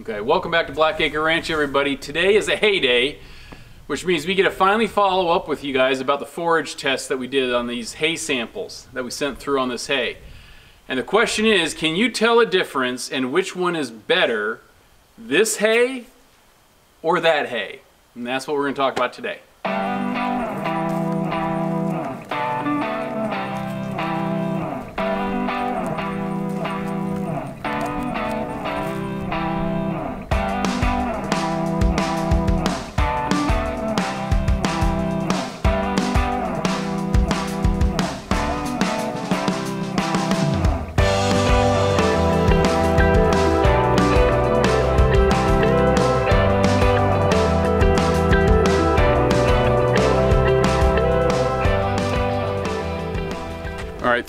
Okay, welcome back to Blackacre Ranch, everybody. Today is a hay day, which means we get to finally follow up with you guys about the forage test that we did on these hay samples that we sent through on this hay. And the question is, can you tell a difference and which one is better, this hay or that hay? And that's what we're going to talk about today.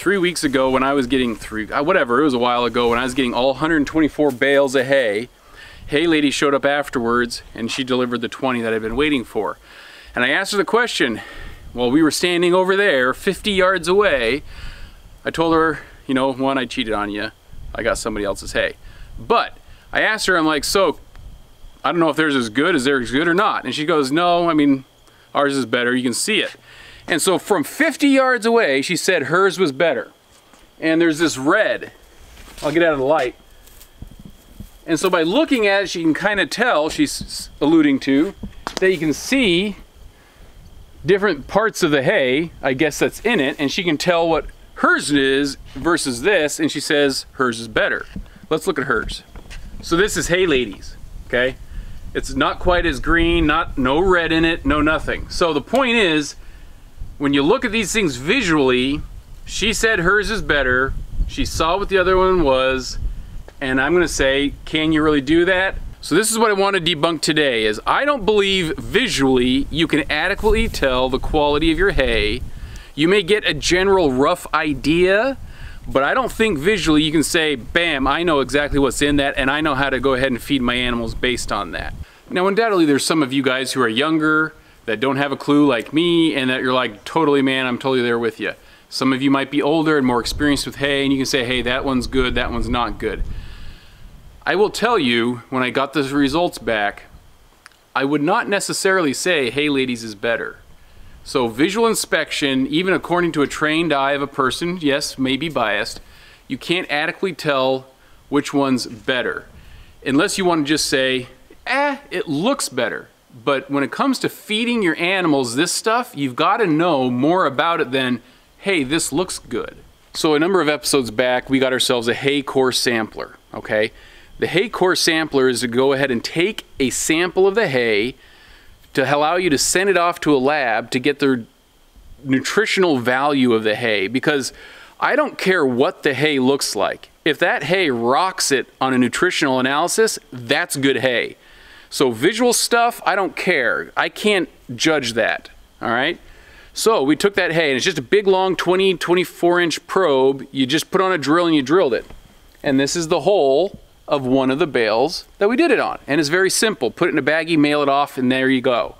Three weeks ago when I was getting three, uh, whatever, it was a while ago when I was getting all 124 bales of hay, hay lady showed up afterwards and she delivered the 20 that I've been waiting for. And I asked her the question, while we were standing over there 50 yards away, I told her, you know, one, I cheated on you. I got somebody else's hay. But I asked her, I'm like, so I don't know if theirs is good, is theirs good or not? And she goes, no, I mean, ours is better, you can see it. And so from 50 yards away, she said hers was better. And there's this red. I'll get out of the light. And so by looking at it, she can kind of tell, she's alluding to, that you can see different parts of the hay, I guess that's in it, and she can tell what hers is versus this, and she says hers is better. Let's look at hers. So this is hay ladies, okay? It's not quite as green, not no red in it, no nothing. So the point is, when you look at these things visually, she said hers is better. She saw what the other one was, and I'm gonna say, can you really do that? So this is what I want to debunk today is I don't believe visually you can adequately tell the quality of your hay. You may get a general rough idea, but I don't think visually you can say, bam, I know exactly what's in that and I know how to go ahead and feed my animals based on that. Now undoubtedly there's some of you guys who are younger, that don't have a clue like me and that you're like, totally man, I'm totally there with you. Some of you might be older and more experienced with hay and you can say, hey, that one's good, that one's not good. I will tell you, when I got the results back, I would not necessarily say hay ladies is better. So visual inspection, even according to a trained eye of a person, yes, may be biased, you can't adequately tell which one's better. Unless you want to just say, eh, it looks better. But when it comes to feeding your animals this stuff, you've got to know more about it than, hey, this looks good. So a number of episodes back, we got ourselves a hay core sampler, okay? The hay core sampler is to go ahead and take a sample of the hay to allow you to send it off to a lab to get the nutritional value of the hay because I don't care what the hay looks like. If that hay rocks it on a nutritional analysis, that's good hay. So visual stuff, I don't care. I can't judge that, all right? So we took that hay, and it's just a big, long 20, 24 inch probe. You just put on a drill and you drilled it. And this is the hole of one of the bales that we did it on. And it's very simple. Put it in a baggie, mail it off, and there you go.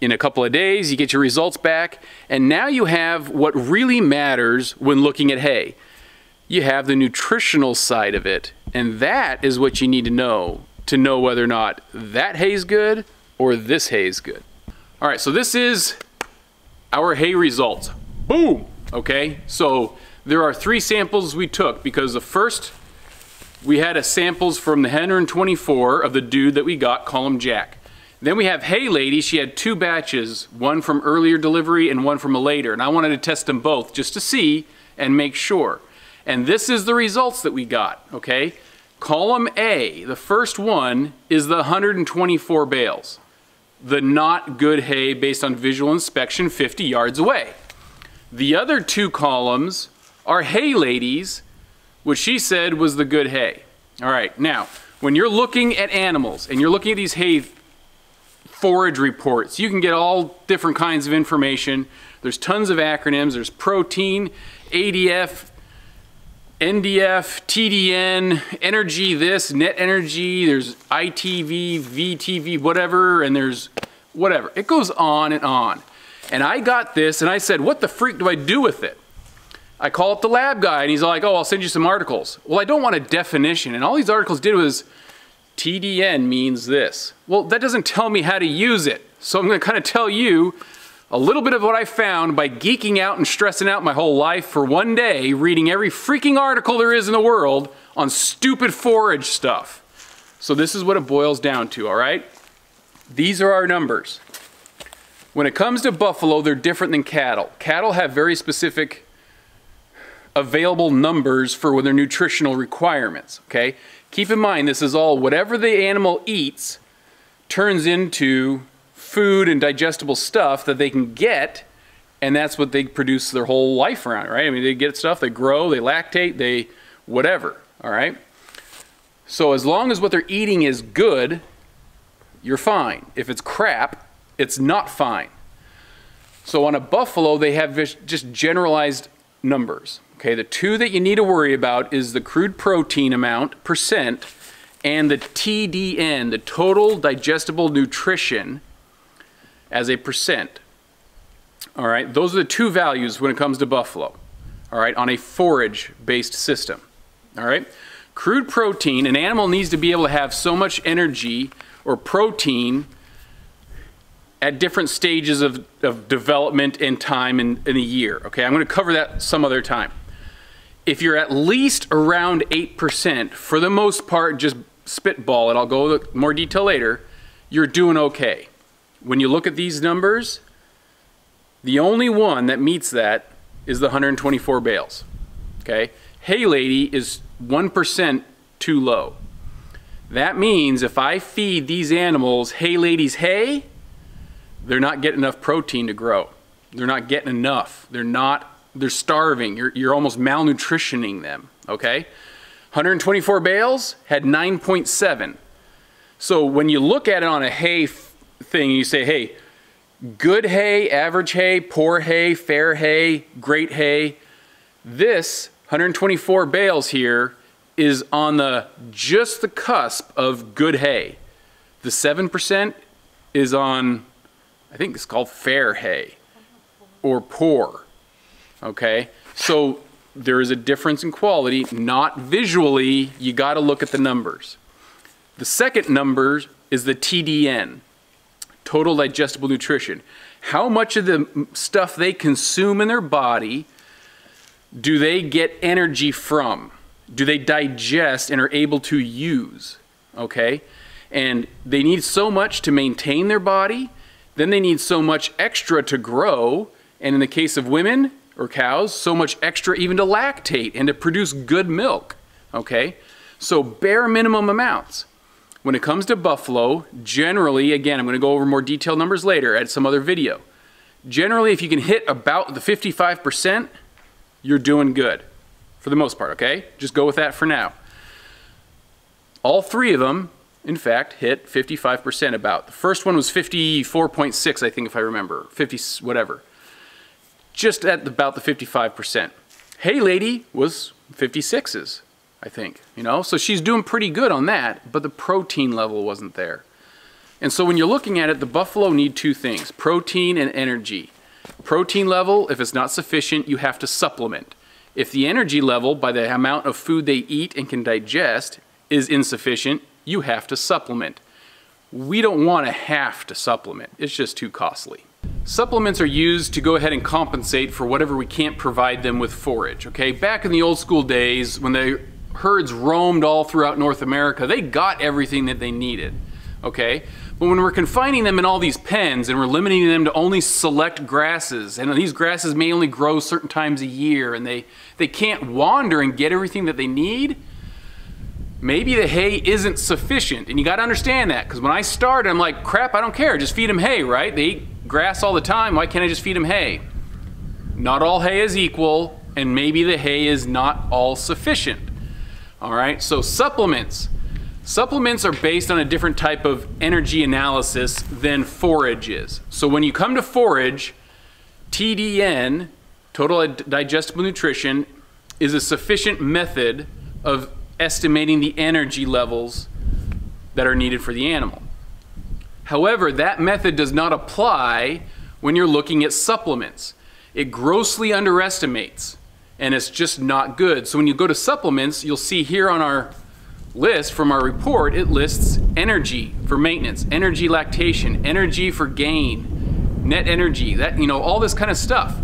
In a couple of days, you get your results back, and now you have what really matters when looking at hay. You have the nutritional side of it, and that is what you need to know to know whether or not that hay is good or this hay is good. All right, so this is our hay results. Boom! Okay, so there are three samples we took because the first we had a samples from the 124 of the dude that we got, call him Jack. Then we have Hay Lady, she had two batches, one from earlier delivery and one from a later, and I wanted to test them both just to see and make sure. And this is the results that we got, okay? Column A, the first one, is the 124 bales. The not good hay based on visual inspection 50 yards away. The other two columns are hay ladies, which she said was the good hay. All right, now, when you're looking at animals and you're looking at these hay forage reports, you can get all different kinds of information. There's tons of acronyms. There's protein, ADF, NDF, TDN, energy this, net energy, there's ITV, VTV, whatever, and there's whatever. It goes on and on. And I got this and I said, what the freak do I do with it? I call up the lab guy and he's like, oh, I'll send you some articles. Well, I don't want a definition. And all these articles did was TDN means this. Well, that doesn't tell me how to use it. So I'm gonna kind of tell you a little bit of what I found by geeking out and stressing out my whole life for one day, reading every freaking article there is in the world on stupid forage stuff. So this is what it boils down to, all right? These are our numbers. When it comes to buffalo, they're different than cattle. Cattle have very specific available numbers for their nutritional requirements, okay? Keep in mind, this is all whatever the animal eats turns into food and digestible stuff that they can get, and that's what they produce their whole life around, right? I mean, they get stuff, they grow, they lactate, they whatever, all right? So as long as what they're eating is good, you're fine. If it's crap, it's not fine. So on a buffalo, they have just generalized numbers. Okay, the two that you need to worry about is the crude protein amount, percent, and the TDN, the total digestible nutrition, as a percent. All right, those are the two values when it comes to buffalo. All right, on a forage-based system. All right, crude protein, an animal needs to be able to have so much energy or protein at different stages of, of development and time in, in a year. Okay, I'm going to cover that some other time. If you're at least around 8%, for the most part, just spitball it, I'll go more detail later, you're doing okay. When you look at these numbers, the only one that meets that is the 124 bales. Okay, Hay Lady is 1% too low. That means if I feed these animals Hay Lady's hay, they're not getting enough protein to grow. They're not getting enough. They're not, they're starving. You're, you're almost malnutritioning them, okay? 124 bales had 9.7. So when you look at it on a hay thing, you say, hey, good hay, average hay, poor hay, fair hay, great hay. This 124 bales here is on the just the cusp of good hay. The 7% is on I think it's called fair hay or poor. Okay? So there is a difference in quality, not visually, you got to look at the numbers. The second number is the TDN, total digestible nutrition. How much of the stuff they consume in their body do they get energy from? Do they digest and are able to use? Okay? And they need so much to maintain their body then they need so much extra to grow, and in the case of women or cows, so much extra even to lactate and to produce good milk. Okay? So bare minimum amounts. When it comes to buffalo, generally, again, I'm going to go over more detailed numbers later at some other video. Generally, if you can hit about the 55%, you're doing good for the most part, okay? Just go with that for now. All three of them in fact, hit 55% about. The first one was 54.6, I think, if I remember, 50, whatever. Just at about the 55%. Hay Lady was 56s, I think, you know? So she's doing pretty good on that, but the protein level wasn't there. And so when you're looking at it, the buffalo need two things, protein and energy. Protein level, if it's not sufficient, you have to supplement. If the energy level, by the amount of food they eat and can digest, is insufficient, you have to supplement. We don't want to have to supplement. It's just too costly. Supplements are used to go ahead and compensate for whatever we can't provide them with forage, okay? Back in the old school days, when the herds roamed all throughout North America, they got everything that they needed, okay? But when we're confining them in all these pens and we're limiting them to only select grasses, and these grasses may only grow certain times a year, and they, they can't wander and get everything that they need, maybe the hay isn't sufficient. And you got to understand that because when I started, I'm like, crap, I don't care. Just feed them hay, right? They eat grass all the time. Why can't I just feed them hay? Not all hay is equal, and maybe the hay is not all sufficient. All right, so supplements. Supplements are based on a different type of energy analysis than forage is. So when you come to forage, TDN, total digestible nutrition, is a sufficient method of estimating the energy levels that are needed for the animal. However, that method does not apply when you're looking at supplements. It grossly underestimates and it's just not good. So when you go to supplements, you'll see here on our list from our report, it lists energy for maintenance, energy lactation, energy for gain, net energy, that, you know, all this kind of stuff.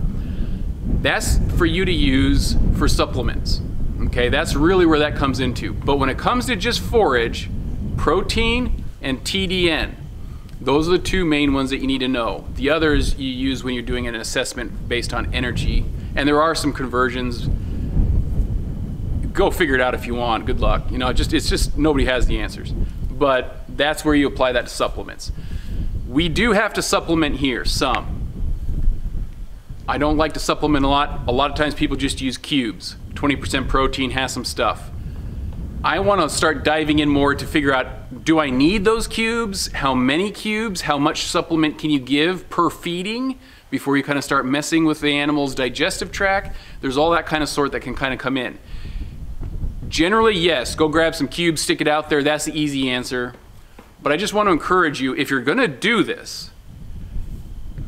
That's for you to use for supplements. Okay, that's really where that comes into. But when it comes to just forage, protein and TDN, those are the two main ones that you need to know. The others you use when you're doing an assessment based on energy. And there are some conversions. Go figure it out if you want. Good luck. You know, just it's just nobody has the answers. But that's where you apply that to supplements. We do have to supplement here some. I don't like to supplement a lot. A lot of times people just use cubes. 20% protein has some stuff. I want to start diving in more to figure out do I need those cubes? How many cubes? How much supplement can you give per feeding before you kind of start messing with the animal's digestive tract? There's all that kind of sort that can kind of come in. Generally, yes, go grab some cubes, stick it out there. That's the easy answer. But I just want to encourage you if you're going to do this,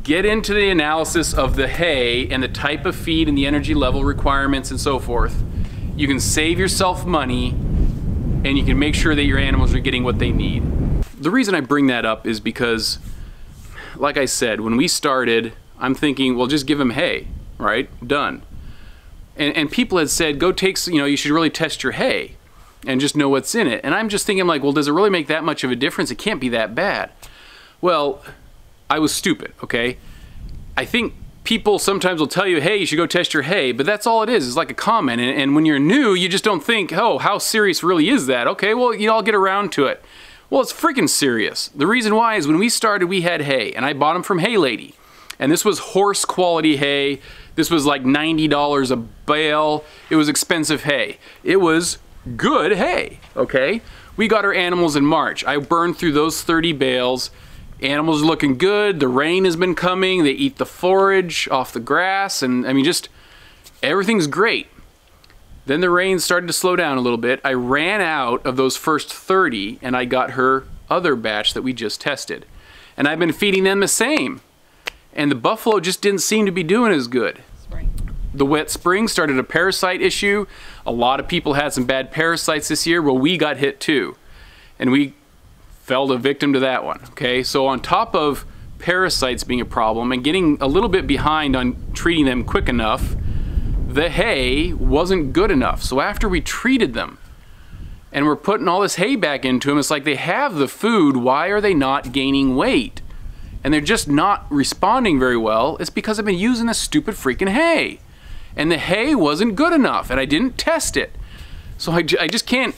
get into the analysis of the hay and the type of feed and the energy level requirements and so forth. You can save yourself money and you can make sure that your animals are getting what they need. The reason I bring that up is because, like I said, when we started, I'm thinking, well, just give them hay, right? Done. And, and people had said, go take, you know, you should really test your hay and just know what's in it. And I'm just thinking, like, well, does it really make that much of a difference? It can't be that bad. Well, I was stupid, okay? I think people sometimes will tell you, hey, you should go test your hay, but that's all it is. It's like a comment. And, and, when you're new, you just don't think, oh, how serious really is that? Okay, well, you know, I'll get around to it. Well, it's freaking serious. The reason why is when we started, we had hay, and I bought them from Hay Lady. And this was horse quality hay. This was like $90 a bale. It was expensive hay. It was good hay, okay? We got our animals in March. I burned through those 30 bales animals are looking good. The rain has been coming. They eat the forage off the grass. And I mean, just everything's great. Then the rain started to slow down a little bit. I ran out of those first 30 and I got her other batch that we just tested. And I've been feeding them the same. And the buffalo just didn't seem to be doing as good. Spring. The wet spring started a parasite issue. A lot of people had some bad parasites this year. Well, we got hit too. And we fell a victim to that one. Okay, so on top of parasites being a problem and getting a little bit behind on treating them quick enough, the hay wasn't good enough. So after we treated them and we're putting all this hay back into them, it's like they have the food, why are they not gaining weight? And they're just not responding very well. It's because I've been using this stupid freaking hay. And the hay wasn't good enough and I didn't test it. So I, I just can't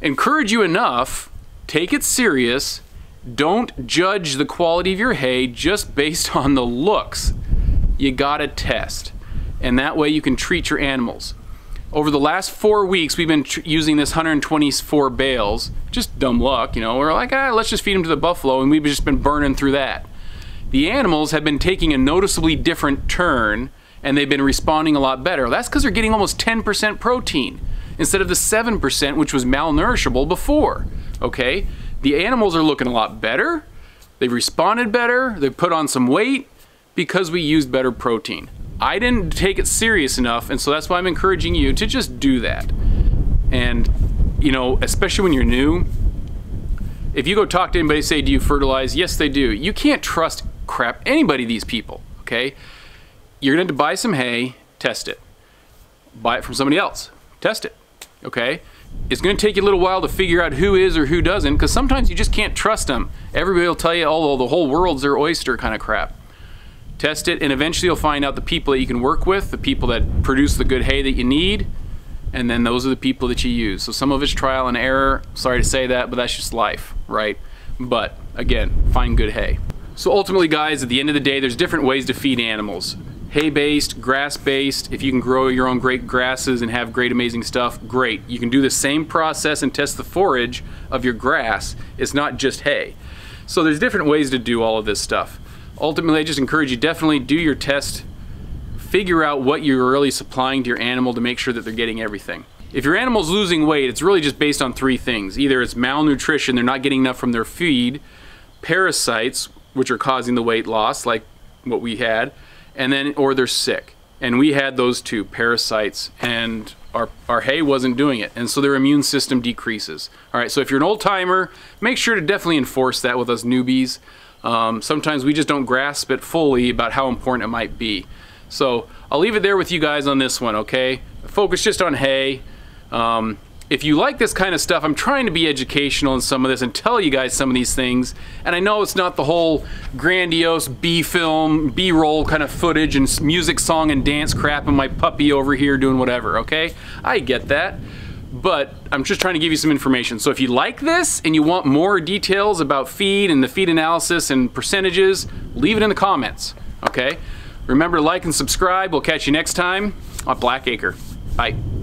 encourage you enough take it serious. Don't judge the quality of your hay just based on the looks. You gotta test. And that way you can treat your animals. Over the last four weeks, we've been using this 124 bales. Just dumb luck, you know. We're like, ah, let's just feed them to the buffalo, and we've just been burning through that. The animals have been taking a noticeably different turn, and they've been responding a lot better. That's because they're getting almost 10% protein instead of the 7%, which was malnourishable before okay? The animals are looking a lot better. They've responded better. They've put on some weight because we used better protein. I didn't take it serious enough, and so that's why I'm encouraging you to just do that. And, you know, especially when you're new, if you go talk to anybody, say, do you fertilize? Yes, they do. You can't trust crap anybody, these people, okay? You're gonna have to buy some hay, test it. Buy it from somebody else, test it, okay? It's going to take you a little while to figure out who is or who doesn't because sometimes you just can't trust them. Everybody will tell you, oh, the whole world's their oyster kind of crap. Test it and eventually you'll find out the people that you can work with, the people that produce the good hay that you need, and then those are the people that you use. So some of it's trial and error. Sorry to say that, but that's just life, right? But again, find good hay. So ultimately guys, at the end of the day, there's different ways to feed animals hay-based, grass-based. If you can grow your own great grasses and have great amazing stuff, great. You can do the same process and test the forage of your grass. It's not just hay. So there's different ways to do all of this stuff. Ultimately, I just encourage you definitely do your test, figure out what you're really supplying to your animal to make sure that they're getting everything. If your animal's losing weight, it's really just based on three things. Either it's malnutrition, they're not getting enough from their feed, parasites, which are causing the weight loss, like what we had, and then or they're sick. And we had those two parasites and our, our hay wasn't doing it. And so their immune system decreases. All right, so if you're an old timer, make sure to definitely enforce that with us newbies. Um, sometimes we just don't grasp it fully about how important it might be. So I'll leave it there with you guys on this one, okay? Focus just on hay. Um, if you like this kind of stuff, I'm trying to be educational in some of this and tell you guys some of these things. And I know it's not the whole grandiose B-film, B-roll kind of footage and music, song, and dance crap and my puppy over here doing whatever, okay? I get that. But I'm just trying to give you some information. So if you like this and you want more details about feed and the feed analysis and percentages, leave it in the comments, okay? Remember to like and subscribe. We'll catch you next time on Blackacre. Bye.